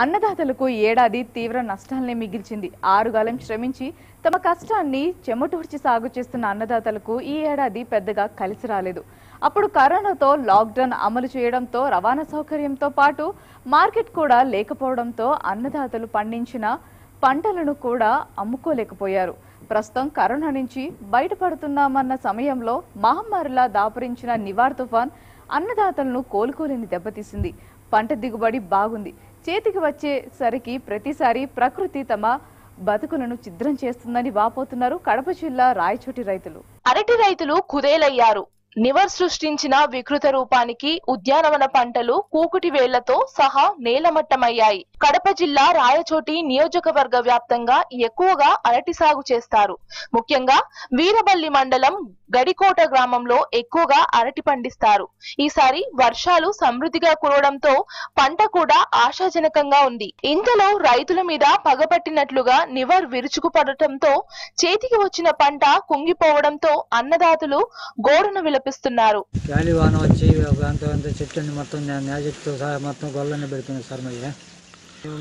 అన్నదాతలకు ఏడాది తీవ్ర నష్టాలనే మిగిల్చింది. ఆరుగాలం శ్రమించి తమ కష్టాన్ని చెమటూర్చి సాగు చేస్తున్న అన్నదాతలకు ఈ ఏడాది పెద్దగా కలిసి రాలేదు. అప్పుడు కరోనాతో లాక్డౌన్ అమలు చేయడంతో రవాణా సౌకర్యంతో పాటు మార్కెట్ కూడా లేకపోవడంతో అన్నదాతలు పండించిన పంటలను కూడా అమ్ముకోలేకపోయారు. ప్రస్తుతం కరోనా నుంచి బయటపడుతున్నామన్న సమయంలో మహమ్మారిలా దాపురించిన నివార్ తుఫాన్ అన్నదాతలను కోలుకోలేని దెబ్బతీసింది. పంట దిగుబడి బాగుంది. చేతికి వచ్చేసరికి ప్రతిసారి ప్రకృతి తమ బతుకులను చిద్రం చేస్తుందని వాపోతున్నారు కడప జిల్లా రాయచోటి రైతులు. అరటి రైతులు కుదేలయ్యారు. నివర్ సృష్టించిన వికృత రూపానికి ఉద్యానవన పంటలు కూకుటి వేళ్ళతో సహా నేలమట్టమయ్యాయి. కడప జిల్లా రాయచోటి నియోజకవర్గ వ్యాప్తంగా ఎక్కువగా అరటి సాగు చేస్తారు. ముఖ్యంగా వీరబల్లి మండలం గడికోట గ్రామంలో ఎక్కువగా అరటి పండిస్తారు. ఈసారి వర్షాలు సమృద్ధిగా కురవడంతో పంట కూడా ఆశాజనకంగా ఉంది. ఇంతలో రైతుల మీద పగపట్టినట్లుగా నివర్ విరుచుకుపడటంతో చేతికి వచ్చిన పంట కుంగిపోవడంతో అన్నదాతలు గోడను విలపిస్తున్నారు. గాలి వాన వచ్చి ఒక మొత్తం మొత్తం గొల్లని పెడుతుంది సార్ మయ్య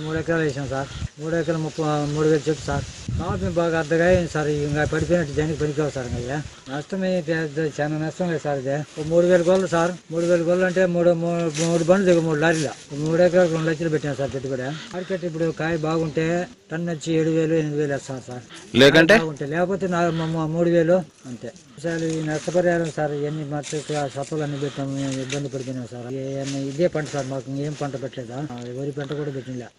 మూడు ఎకరాలు వేసాం సార్. మూడు ఎకరాలు ముప్పై మూడు వేలు చెట్టు సార్. కాబట్టి బాగా అర్థగా సార్ ఇంకా పడిపోయినట్టు జనికి పనికావు సార్ నష్టమే పెద్ద చాలా నష్టం లేదు సార్ ఇదే మూడు వేల గొల్లు సార్. మూడు వేల గొల్లు అంటే మూడు మూడు బండ్లు దిగు మూడు లారీల. మూడు ఎకరాలకు రెండు లక్షలు పెట్టాను సార్ పెట్టుబడి. మార్కెట్ ఇప్పుడు కాయ బాగుంటే టన్ వచ్చి ఏడు వేలు ఎనిమిది వేలు వేస్తాను సార్. లేకంటే? లేకపోతే మూడు వేలు అంతే. అసలు ఈ నష్టపరిహారం సార్ ఇవన్నీ మత్తు సత్తులు అన్ని పెట్టాము మేము ఇబ్బంది పడుతున్నాం సార్. ఇదే పంట సార్ మాకు ఏం పంట పెట్టలేదా? వరి పంట కూడా పెట్టిందా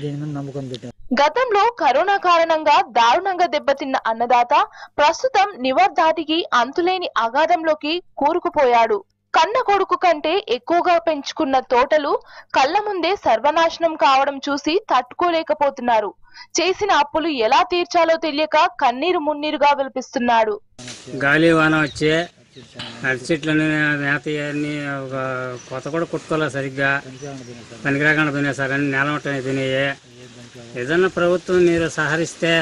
దీని మీద నమ్మకం పెట్టాం. గతంలో కరోనా కారణంగా దారుణంగా దెబ్బతిన్న అన్నదాత ప్రస్తుతం నివర్ ధాటికి అంతులేని అగాధంలోకి కూరుకుపోయాడు. కన్న కొడుకు కంటే ఎక్కువగా పెంచుకున్న తోటలు కళ్ళ ముందే సర్వనాశనం కావడం చూసి తట్టుకోలేకపోతున్నారు. చేసిన అప్పులు ఎలా తీర్చాలో తెలియక కన్నీరు మున్నీరుగా విలపిస్తున్నాడు. గాలి వాన వచ్చి అరటి చెట్లని మేత అన్ని ఒక కొత్త కూడా కుట్టుకోలేదు సరిగ్గా. పనికిరాకుండా పోయినాయి సార్ అన్ని నేలమట్టనే తినేవి ఏదన్నా ప్రభుత్వం మీరు సహరిస్తే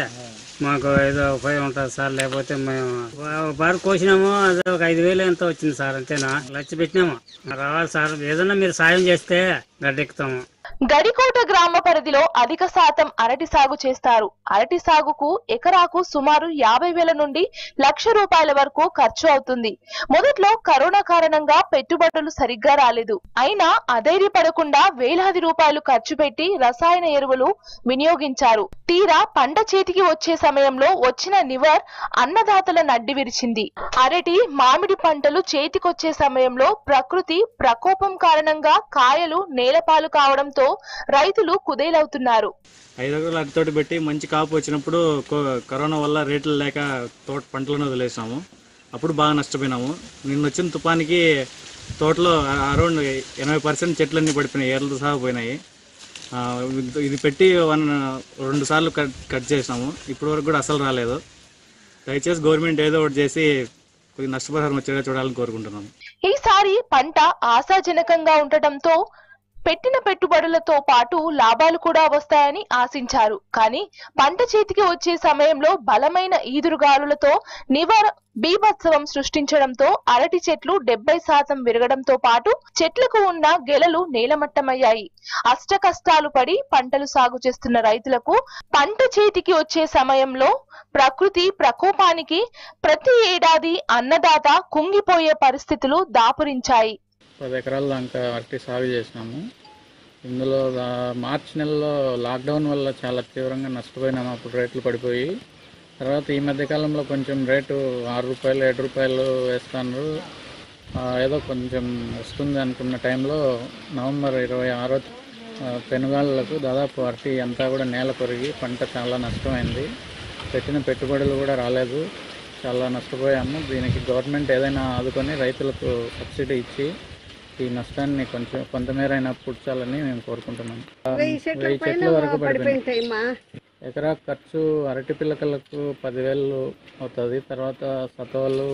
మాకు ఏదో ఉపయోగం ఉంటుంది సార్. లేకపోతే మేము ఒక బారు కోసినాము అదే ఒక ఐదు వేలు ఎంత వచ్చింది సార్. అంతేనా? లక్ష పెట్టినాము. రావాలి సార్. ఏదన్నా మీరు సాయం చేస్తే గడ్డెక్కుతాము. గడికోట గ్రామ పరిధిలో అధిక శాతం అరటి సాగు చేస్తారు. అరటి సాగుకు ఎకరాకు సుమారు యాభై వేల నుండి లక్ష రూపాయల వరకు ఖర్చు అవుతుంది. మొదట్లో కరోనా కారణంగా పెట్టుబడులు సరిగ్గా రాలేదు. అయినా అధైర్యపడకుండా వేలాది రూపాయలు ఖర్చు పెట్టి రసాయన ఎరువులు వినియోగించారు. తీరా పంట చేతికి వచ్చే సమయంలో వచ్చిన నివర్ అన్నదాతల నడ్డి విరిచింది. అరటి మామిడి పంటలు చేతికొచ్చే సమయంలో ప్రకృతి ప్రకోపం కారణంగా కాయలు నేలపాలు కావడంతో రైతులు కుదేలవుతున్నారు. ఐదు ఎకరాలు అరటితోటి పెట్టి మంచి కాపు వచ్చినప్పుడు కరోనా వల్ల రేట్లు లేక తోట పంటలను వదిలేసాము. అప్పుడు బాగా నష్టపోయినాము. నిన్న వచ్చిన తుఫానికి తోటలో అరౌండ్ ఎనభై పర్సెంట్ చెట్లన్నీ పడిపోయినాయి. ఏర్లతో సహా పోయినాయి. ఇది- పెట్టి వన్ రెండు సార్లు కట్ కట్ చేసినాము. ఇప్పటి వరకు కూడా అసలు రాలేదు. దయచేసి గవర్నమెంట్ ఏదో ఒకటి చేసి కొద్దిగా నష్టపరిహారం వచ్చేలా చూడాలని కోరుకుంటున్నాము. ఈసారి పంట ఆశాజనకంగా ఉండటంతో పెట్టిన పెట్టుబడులతో పాటు లాభాలు కూడా వస్తాయని ఆశించారు. కానీ పంట చేతికి వచ్చే సమయంలో బలమైన ఈదురుగాలులతో నివార బీభత్సవం సృష్టించడంతో అరటి చెట్లు డెబ్బై శాతం విరగడంతో పాటు చెట్లకు ఉన్న గెలలు నేలమట్టమయ్యాయి. అష్ట కష్టాలు పడి పంటలు సాగు చేస్తున్న రైతులకు పంట చేతికి వచ్చే సమయంలో ప్రకృతి ప్రకోపానికి ప్రతి ఏడాది అన్నదాత కుంగిపోయే పరిస్థితులు దాపురించాయి. పది ఎకరాల దాకా అరటి సాగు చేసినాము. ఇందులో మార్చి నెలలో లాక్డౌన్ వల్ల చాలా తీవ్రంగా నష్టపోయినాము. అప్పుడు రేట్లు పడిపోయి తర్వాత ఈ మధ్యకాలంలో కొంచెం రేటు ఆరు రూపాయలు ఏడు రూపాయలు వేస్తున్నారు ఏదో కొంచెం వస్తుంది అనుకున్న టైంలో నవంబర్ ఇరవై ఆరో పెనుగాళ్ళకు దాదాపు అరటి అంతా కూడా నేల కొరిగి పంట చాలా నష్టమైంది. పెట్టిన పెట్టుబడులు కూడా రాలేదు. చాలా నష్టపోయాము. దీనికి గవర్నమెంట్ ఏదైనా ఆదుకొని రైతులకు సబ్సిడీ ఇచ్చి ఈ నష్టాన్ని కొంచెం కొంతమేరైనా పుడ్చాలని మేము కోరుకుంటున్నాం వెయ్యి చెట్ల వరకు పడిపోయింది ఎకరా ఖర్చు అరటి పిల్లకలకు పదివేలు అవుతుంది. తర్వాత సతవలు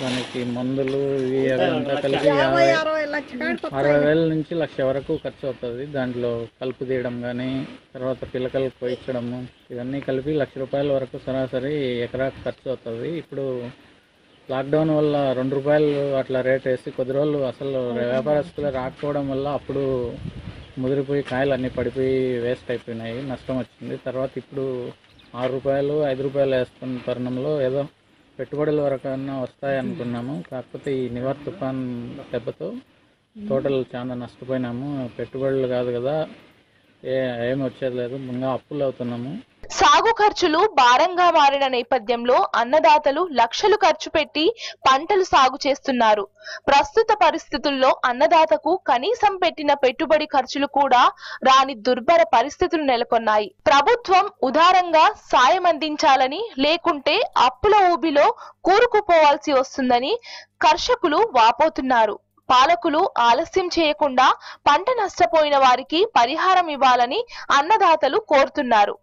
దానికి మందులు ఇవి అంతా కలిపి అరవై వేల నుంచి లక్ష వరకు ఖర్చు అవుతుంది. దాంట్లో కలుపు తీయడం కానీ తర్వాత పిల్లకలు కోయించడము ఇవన్నీ కలిపి లక్ష రూపాయల వరకు సరాసరి ఎకరా ఖర్చు అవుతుంది. ఇప్పుడు లాక్డౌన్ వల్ల రెండు రూపాయలు అట్లా రేట్ వేసి కొద్ది రోజులు అసలు వ్యాపారస్తులు రాకపోవడం వల్ల అప్పుడు ముదిరిపోయి కాయలు అన్నీ పడిపోయి వేస్ట్ అయిపోయినాయి నష్టం వచ్చింది. తర్వాత ఇప్పుడు ఆరు రూపాయలు ఐదు రూపాయలు వేస్తున్న తరుణంలో ఏదో పెట్టుబడుల వరకన్నా వస్తాయి అనుకున్నాము. కాకపోతే ఈ నివర్ తుఫాన్ దెబ్బతో టోటల్ చాలా నష్టపోయినాము. పెట్టుబడులు కాదు కదా ఏ ఏమి వచ్చేది లేదు. ఇంకా అప్పులు అవుతున్నాము. సాగు ఖర్చులు భారంగా మారిన నేపథ్యంలో అన్నదాతలు లక్షలు ఖర్చు పెట్టి పంటలు సాగు చేస్తున్నారు. ప్రస్తుత పరిస్థితుల్లో అన్నదాతకు కనీసం పెట్టిన పెట్టుబడి ఖర్చులు కూడా రాని దుర్భర పరిస్థితులు నెలకొన్నాయి. ప్రభుత్వం ఉదారంగా సాయం అందించాలని లేకుంటే అప్పుల ఊబిలో కూరుకుపోవాల్సి వస్తుందని కర్షకులు వాపోతున్నారు. పాలకులు ఆలస్యం చేయకుండా పంట నష్టపోయిన వారికి పరిహారం ఇవ్వాలని అన్నదాతలు కోరుతున్నారు.